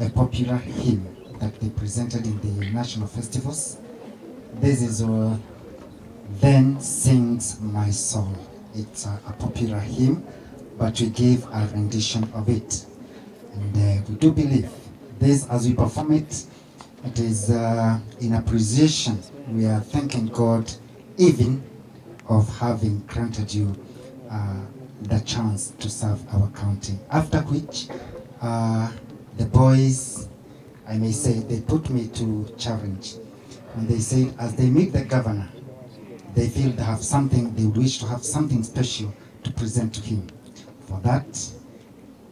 a popular hymn that they presented in the national festivals. This is uh, Then Sings My Soul. It's a, a popular hymn, but we gave a rendition of it. And uh, we do believe this, as we perform it, it is uh, in appreciation. We are thanking God even of having granted you uh, the chance to serve our county. After which, uh, the boys, I may say, they put me to challenge. And they said, as they meet the governor, they feel they have something, they wish to have something special to present to him. For that,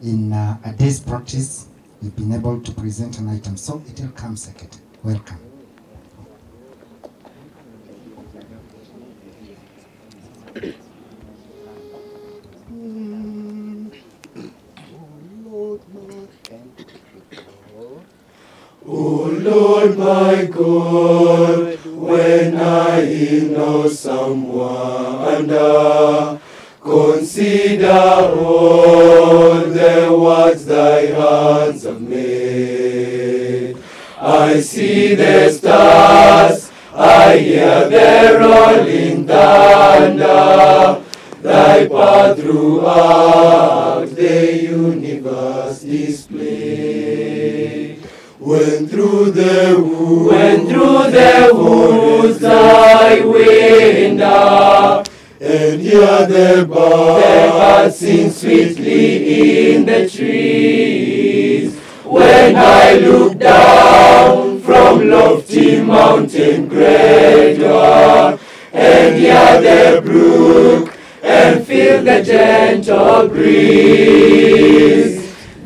in uh, a day's practice, we've been able to present an item. So it will come second. Welcome. Lord my God, when I know someone, uh, consider all the words thy hands have made. I see the stars, I hear the rolling thunder, thy path throughout the universe display. When through the woods, when through the woods I wander, and hear the birds, sing sweetly in the trees. When I look down from lofty mountain grandeur, and hear the brook, and feel the gentle breeze,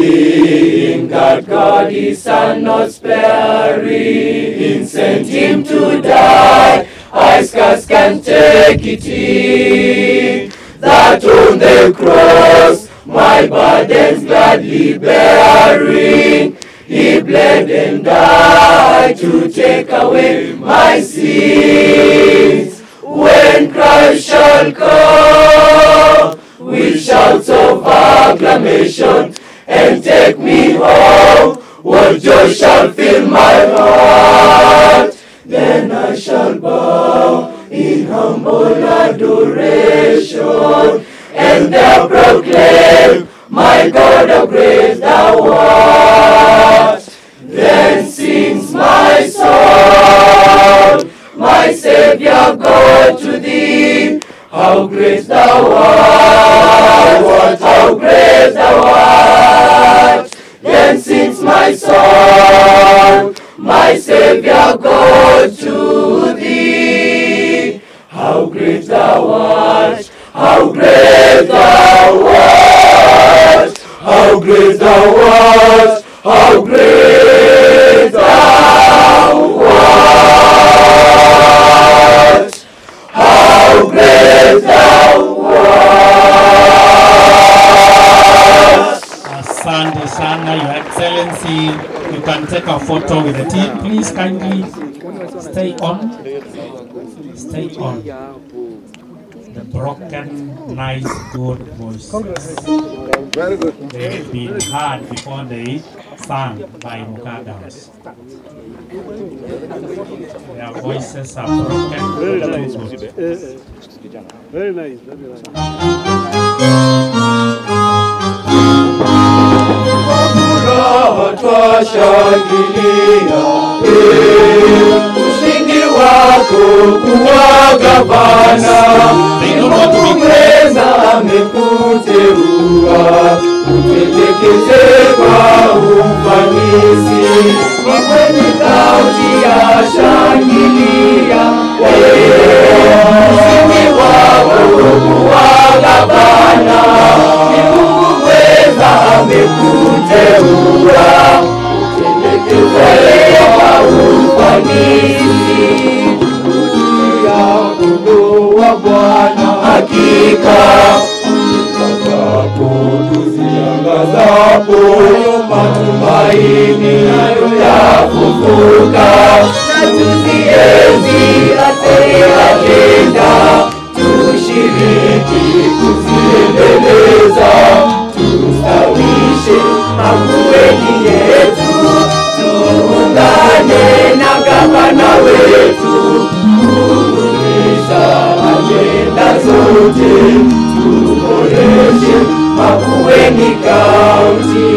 when that God is Son not sparing, sent him to die, I scarce can take it in. That on the cross, my burdens gladly bearing, he bled and died to take away my sins. Bow in humble adoration and there proclaim, My God, of grace, thou art. Then sings my soul, my Savior God to thee. How great thou art, How great thou art, how great thou art, how great thou art, how great thou art. How great thou art! Asante sana, Your Excellency. You can take a photo with the team. Please kindly stay on. Stay on. The broken, nice, good voices. Very good. They've been heard before they sang by Mukadams. Their voices are broken. Very nice. too good. Very nice. Very nice. twashangilia ushindi wako kuwa gavana Mungu mwema amekuteua utelekeze tuzienzi atei ajenda tushiriki kuziendeleza. Tustawishe makueni yetu tuungane na gavana wetu. Kudumisha ajenda zote tuboreshe makueni kaunti